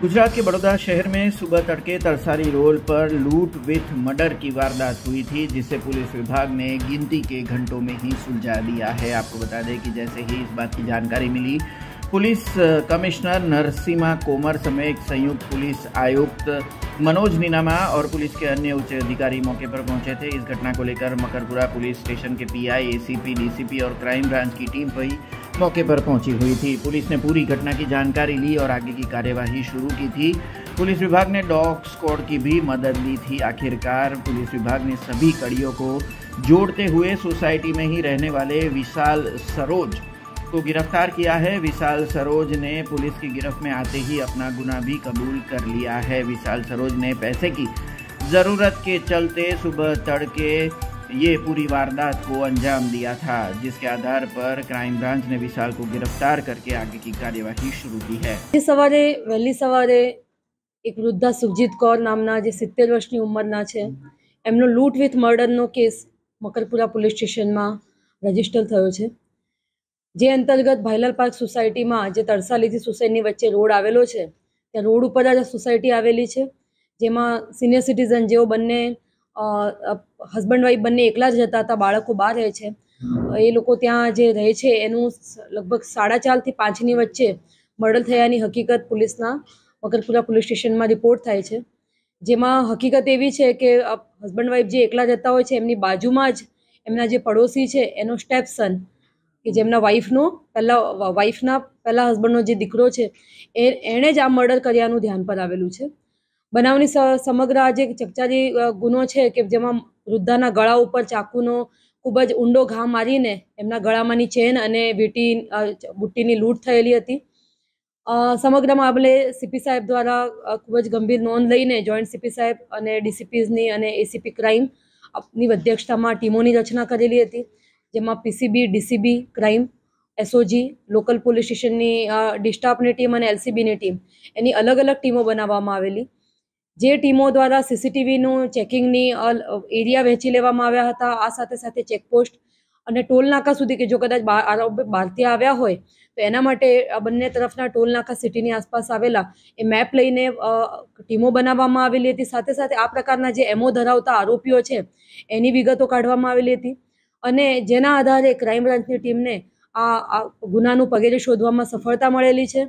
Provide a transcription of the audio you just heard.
गुजरात के बड़ौदा शहर में सुबह तड़के तरसारी रोड पर लूट विथ मर्डर की वारदात हुई थी, जिसे पुलिस विभाग ने गिनती के घंटों में ही सुलझा दिया है। आपको बता दें कि जैसे ही इस बात की जानकारी मिली, पुलिस कमिश्नर नरसिम्हा कोमर समेत संयुक्त पुलिस आयुक्त मनोज नीनामा और पुलिस के अन्य उच्च अधिकारी मौके पर पहुँचे थे। इस घटना को लेकर मकरपुरा पुलिस स्टेशन के पीआई एसीपी डीसीपी और क्राइम ब्रांच की टीम भी मौके पर पहुँची हुई थी। पुलिस ने पूरी घटना की जानकारी ली और आगे की कार्यवाही शुरू की थी। पुलिस विभाग ने डॉग स्क्वाड की भी मदद ली थी। आखिरकार पुलिस विभाग ने सभी कड़ियों को जोड़ते हुए सोसाइटी में ही रहने वाले विशाल सरोज को गिरफ़्तार किया है। विशाल सरोज ने पुलिस की गिरफ्त में आते ही अपना गुना भी कबूल कर लिया है। विशाल सरोज ने पैसे की ज़रूरत के चलते सुबह तड़के ये पूरी वारदात को अंजाम दिया था जिसके आधार पर क्राइम ब्रांच ने विशाल को गिरफ्तार करके आगे की कार्यवाही शुरू की है આજે સવારે વહેલી સવારે એક વૃદ્ધા સુખજીત કૌર નામના જે સિત્તેર વર્ષની ઉંમરના છે એમનો લૂંટ વિથ મર્ડરનો કેસ મકરપુરા પોલીસ સ્ટેશનમાં રજીસ્ટર થયો છે જે અંતર્ગત ભાઈલાલ પાર્ક સોસાયટીમાં જે તરસાલીથી સોસાયટીની વચ્ચે રોડ આવેલો છે ત્યાં રોડ ઉપર જ આ સોસાયટી આવેલી છે જેમાં સિનિયર સિટીઝન જેઓ બંને હસબન્ડ વાઈફ બંને એકલા જ જતા હતા, બાળકો બહાર રહે છે. એ લોકો ત્યાં જે રહે છે, એનું લગભગ સાડા ચારથી પાંચની વચ્ચે મર્ડર થયાની હકીકત પોલીસના, મકરપુરા પોલીસ સ્ટેશનમાં રિપોર્ટ થાય છે. જેમાં હકીકત એવી છે કે હસબન્ડ વાઈફ જે એકલા જતા હોય છે, એમની બાજુમાં જ એમના જે પડોશી છે, એનો સ્ટેપ સન કે જેમના વાઈફનો પહેલાં વાઈફના પહેલાં હસબન્ડનો જે દીકરો છે, એ, એણે જ આ મર્ડર કર્યાનું ધ્યાન પર આવેલું છે. બનાવની સમગ્ર આ જે ચકચારી ગુનો છે કે જેમાં વૃદ્ધાના ગળા ઉપર ચાકુનો ખૂબ જ ઊંડો ઘા મારીને એમના ગળામાંની ચેન અને વીટી બુટ્ટીની લૂંટ થયેલી હતી. સમગ્ર મામલે સીપી સાહેબ દ્વારા ખૂબ જ ગંભીર નોંધ લઈને જોઈન્ટ સીપી સાહેબ અને ડીસીપીઝની અને એસીપી ક્રાઇમની અધ્યક્ષતામાં ટીમોની રચના કરેલી હતી, જેમાં PCB, DCB crime SOG, local police સ્ટેશનની ડિસ્ટાફની ટીમ અને એલસીબીની ટીમ. એની અલગ અલગ ટીમો બનાવવામાં આવેલી. જે ટીમો દ્વારા સીસીટીવીનું ચેકિંગની એરિયા વહેંચી લેવામાં આવ્યા હતા, આ સાથે સાથે ચેકપોસ્ટ અને ટોલ નાકા સુધી કે જો કદાચ બહારથી આવ્યા હોય, તો એના માટે આ બંને તરફના ટોલ નાકા સિટીની આસપાસ આવેલા એ મેપ લઈને ટીમો બનાવવામાં આવેલી હતી. સાથે સાથે આ પ્રકારના જે એમઓ ધરાવતા આરોપીઓ છે, એની વિગતો કાઢવામાં આવેલી હતી અને જેના આધારે ક્રાઇમ બ્રાન્ચની ટીમને આ ગુનાનું પગેરે શોધવામાં સફળતા મળેલી છે.